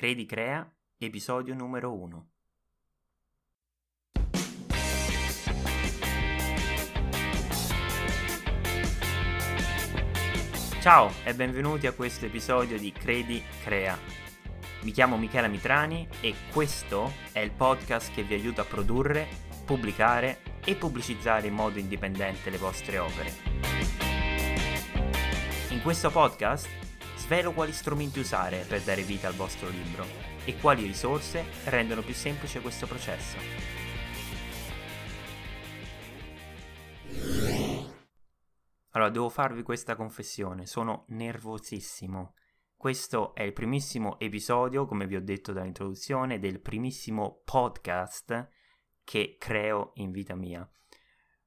Credi Crea, episodio numero 1. Ciao e benvenuti a questo episodio di Credi Crea. Mi chiamo Michela Mitrani e questo è il podcast che vi aiuta a produrre, pubblicare e pubblicizzare in modo indipendente le vostre opere. In questo podcast svelo quali strumenti usare per dare vita al vostro libro e quali risorse rendono più semplice questo processo. Allora, devo farvi questa confessione, sono nervosissimo. Questo è il primissimo episodio, come vi ho detto dall'introduzione, del primissimo podcast che creo in vita mia.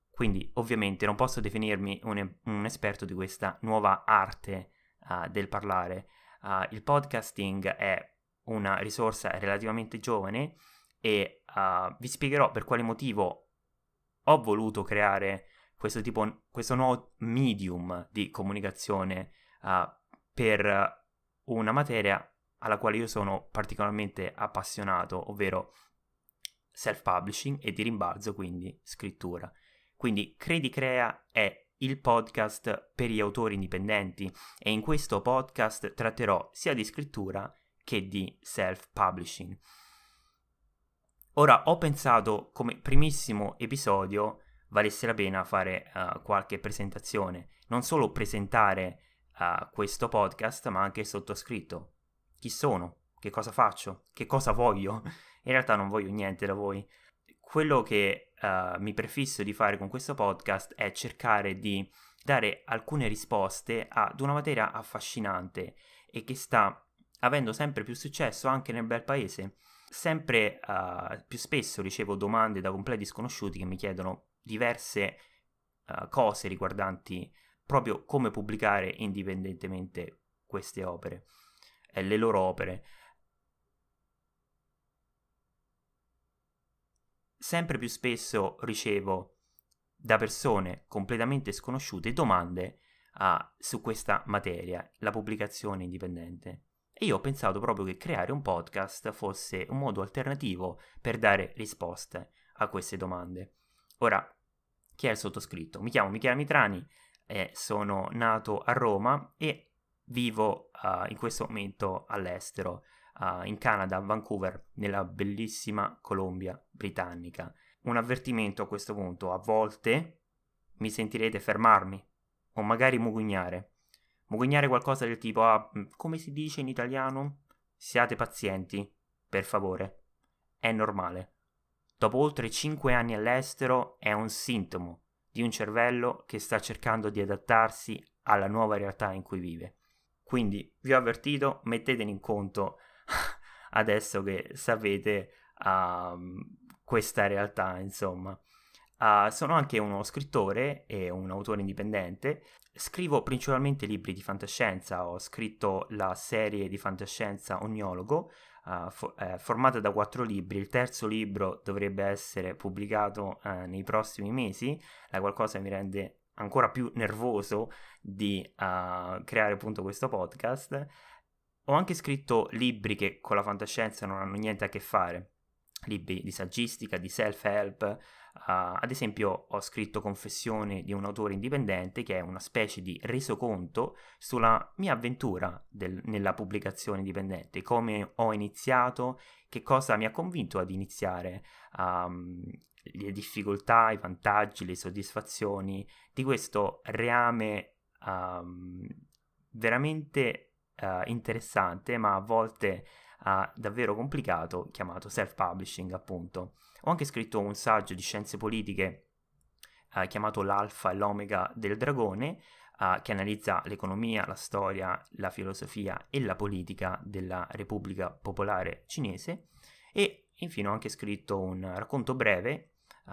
Quindi, ovviamente, non posso definirmi un, un esperto di questa nuova arte uh, del parlare. Uh, il podcasting è una risorsa relativamente giovane e uh, vi spiegherò per quale motivo ho voluto creare questo, tipo, questo nuovo medium di comunicazione per una materia alla quale io sono particolarmente appassionato, ovvero self-publishing e di rimbalzo, quindi scrittura. Quindi Credi Crea è il podcast per gli autori indipendenti e in questo podcast tratterò sia di scrittura che di self-publishing. Ora ho pensato come primissimo episodio valesse la pena fare uh, qualche presentazione, non solo presentare uh, questo podcast ma anche il sottoscritto. Chi sono? Che cosa faccio? Che cosa voglio? In realtà non voglio niente da voi. Quello che uh, mi prefisso di fare con questo podcast è cercare di dare alcune risposte ad una materia affascinante e che sta avendo sempre più successo anche nel bel paese. Sempre uh, più spesso ricevo domande da completi sconosciuti che mi chiedono diverse uh, cose riguardanti proprio come pubblicare indipendentemente queste opere, eh, le loro opere. Sempre più spesso ricevo da persone completamente sconosciute domande uh, su questa materia, la pubblicazione indipendente. E io ho pensato proprio che creare un podcast fosse un modo alternativo per dare risposte a queste domande. Ora, chi è il sottoscritto? Mi chiamo Michele Mitrani, eh, sono nato a Roma e vivo uh, in questo momento all'estero in Canada, a Vancouver, nella bellissima Colombia britannica. Un avvertimento a questo punto, a volte mi sentirete fermarmi o magari mugugnare. Mugugnare qualcosa del tipo, ah, come si dice in italiano? Siate pazienti, per favore. È normale. Dopo oltre 5 anni all'estero è un sintomo di un cervello che sta cercando di adattarsi alla nuova realtà in cui vive. Quindi vi ho avvertito, mettetene in conto adesso che sapete uh, questa realtà, insomma. Uh, sono anche uno scrittore e un autore indipendente. Scrivo principalmente libri di fantascienza, ho scritto la serie di fantascienza Ognologo, uh, fo- eh, formata da quattro libri. Il terzo libro dovrebbe essere pubblicato uh, nei prossimi mesi, la qualcosa mi rende ancora più nervoso di uh, creare appunto questo podcast. Ho anche scritto libri che con la fantascienza non hanno niente a che fare, libri di saggistica, di self-help. Uh, ad esempio, ho scritto Confessioni di un autore indipendente, che è una specie di resoconto sulla mia avventura del, nella pubblicazione indipendente, come ho iniziato, che cosa mi ha convinto ad iniziare, um, le difficoltà, i vantaggi, le soddisfazioni di questo reame um, veramente uh, interessante, ma a volte uh, davvero complicato, chiamato self-publishing, appunto. Ho anche scritto un saggio di scienze politiche uh, chiamato L'alfa e l'omega del dragone, che analizza l'economia, la storia, la filosofia e la politica della Repubblica Popolare Cinese. E infine ho anche scritto un racconto breve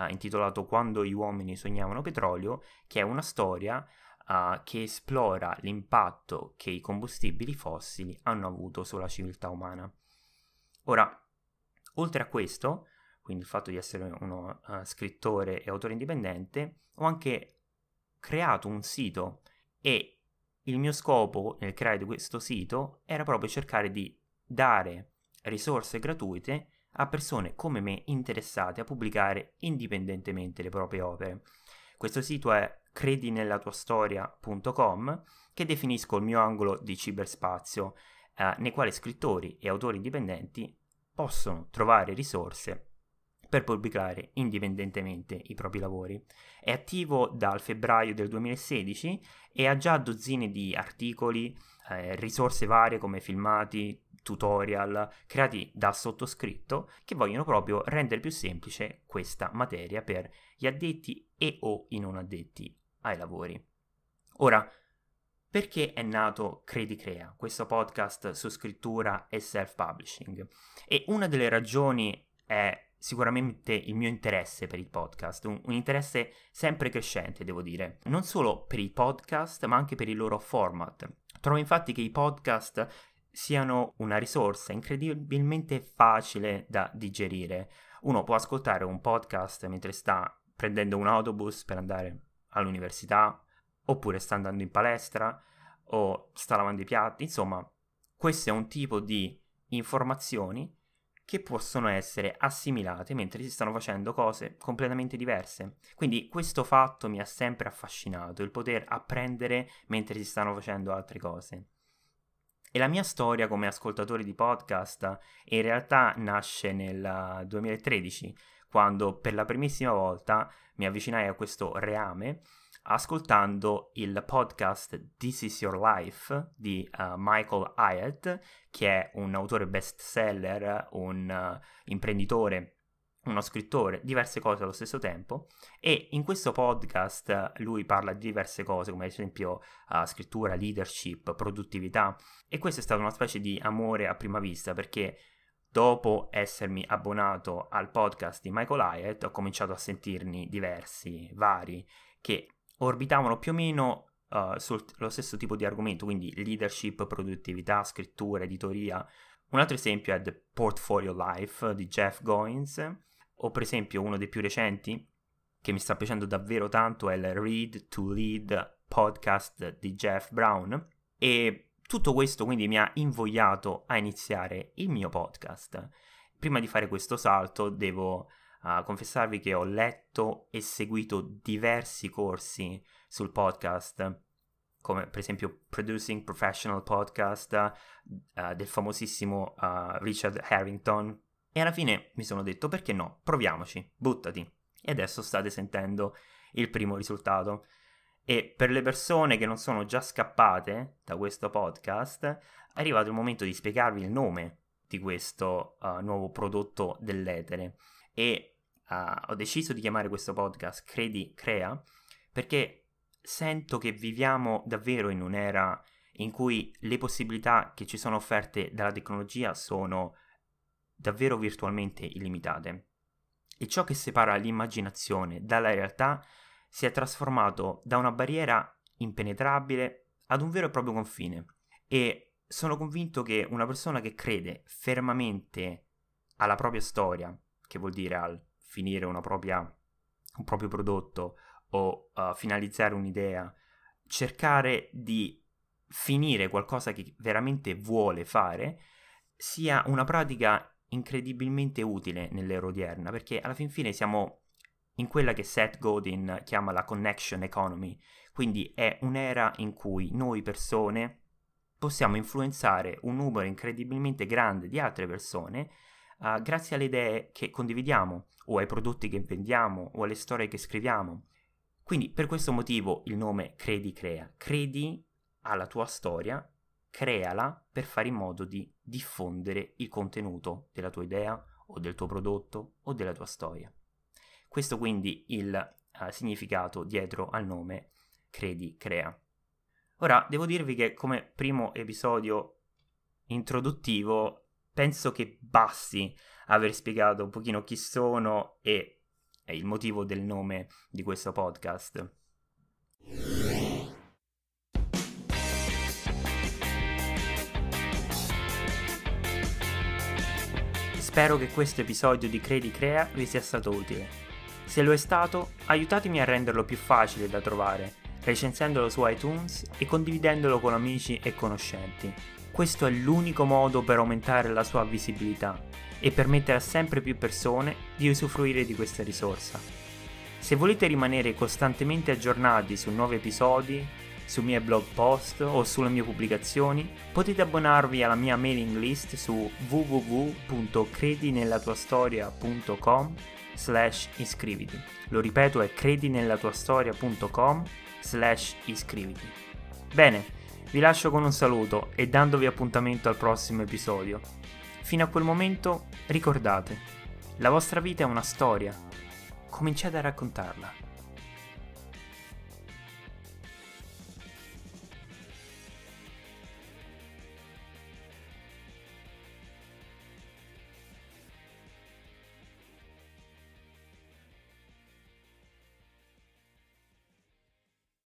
intitolato Quando gli uomini sognavano petrolio, che è una storia uh, che esplora l'impatto che i combustibili fossili hanno avuto sulla civiltà umana. Ora, oltre a questo, quindi il fatto di essere uno uh, scrittore e autore indipendente, ho anche creato un sito e il mio scopo nel creare questo sito era proprio cercare di dare risorse gratuite a persone come me interessate a pubblicare indipendentemente le proprie opere. Questo sito è credinellatuastoria.com che definisco il mio angolo di ciberspazio, eh, nei quali scrittori e autori indipendenti possono trovare risorse per pubblicare indipendentemente i propri lavori. È attivo dal febbraio del 2016 e ha già dozzine di articoli, eh, risorse varie come filmati, tutorial creati da sottoscritto che vogliono proprio rendere più semplice questa materia per gli addetti e o i non addetti ai lavori. Ora, perché è nato Credi Crea, questo podcast su scrittura e self-publishing? E una delle ragioni è sicuramente il mio interesse per il podcast, un, un, interesse sempre crescente, devo dire, non solo per i podcast, ma anche per i loro format. Trovo infatti che i podcast siano una risorsa incredibilmente facile da digerire. Uno può ascoltare un podcast mentre sta prendendo un autobus per andare all'università, oppure sta andando in palestra, o sta lavando i piatti, insomma, questo è un tipo di informazioni che possono essere assimilate mentre si stanno facendo cose completamente diverse. Quindi questo fatto mi ha sempre affascinato, il poter apprendere mentre si stanno facendo altre cose. E la mia storia come ascoltatore di podcast in realtà nasce nel 2013, quando per la primissima volta mi avvicinai a questo reame ascoltando il podcast This is Your Life di uh, Michael Hyatt, che è un autore bestseller, un uh, imprenditore, uno scrittore, diverse cose allo stesso tempo. E in questo podcast lui parla di diverse cose, come ad esempio uh, scrittura, leadership, produttività. E questo è stato una specie di amore a prima vista perché dopo essermi abbonato al podcast di Michael Hyatt ho cominciato a sentirne diversi, vari, che orbitavano più o meno uh, sullo stesso tipo di argomento, quindi leadership, produttività, scrittura, editoria. Un altro esempio è The Portfolio Life di Jeff Goins, o per esempio uno dei più recenti che mi sta piacendo davvero tanto è il Read to Lead podcast di Jeff Brown e tutto questo quindi mi ha invogliato a iniziare il mio podcast. Prima di fare questo salto devo a confessarvi che ho letto e seguito diversi corsi sul podcast, come per esempio Producing Professional Podcast uh, del famosissimo uh, Richard Harrington. E alla fine mi sono detto perché no, proviamoci, buttati. E adesso state sentendo il primo risultato. E per le persone che non sono già scappate da questo podcast, è arrivato il momento di spiegarvi il nome di questo uh, nuovo prodotto dell'etere. E uh, ho deciso di chiamare questo podcast Credi Crea perché sento che viviamo davvero in un'era in cui le possibilità che ci sono offerte dalla tecnologia sono davvero virtualmente illimitate. E ciò che separa l'immaginazione dalla realtà si è trasformato da una barriera impenetrabile ad un vero e proprio confine. E sono convinto che una persona che crede fermamente alla propria storia, che vuol dire al finire propria, un proprio prodotto o uh, finalizzare un'idea, cercare di finire qualcosa che veramente vuole fare, sia una pratica incredibilmente utile nell'era odierna, perché alla fin fine siamo in quella che Seth Godin chiama la connection economy, quindi è un'era in cui noi persone possiamo influenzare un numero incredibilmente grande di altre persone uh, grazie alle idee che condividiamo o ai prodotti che vendiamo o alle storie che scriviamo. Quindi per questo motivo il nome Credi Crea. Credi alla tua storia, creala per fare in modo di diffondere il contenuto della tua idea o del tuo prodotto o della tua storia. Questo quindi il uh, significato dietro al nome Credi Crea. Ora devo dirvi che come primo episodio introduttivo penso che basti aver spiegato un pochino chi sono e il motivo del nome di questo podcast. Spero che questo episodio di Credi Crea vi sia stato utile. Se lo è stato, aiutatemi a renderlo più facile da trovare, recensendolo su iTunes e condividendolo con amici e conoscenti. Questo è l'unico modo per aumentare la sua visibilità e permettere a sempre più persone di usufruire di questa risorsa. Se volete rimanere costantemente aggiornati su nuovi episodi, sui miei blog post o sulle mie pubblicazioni, potete abbonarvi alla mia mailing list su www.credinellatuastoria.com slash iscriviti. Lo ripeto è credinellatuastoria.com slash iscriviti. Bene, vi lascio con un saluto e dandovi appuntamento al prossimo episodio. Fino a quel momento ricordate, la vostra vita è una storia. Cominciate a raccontarla.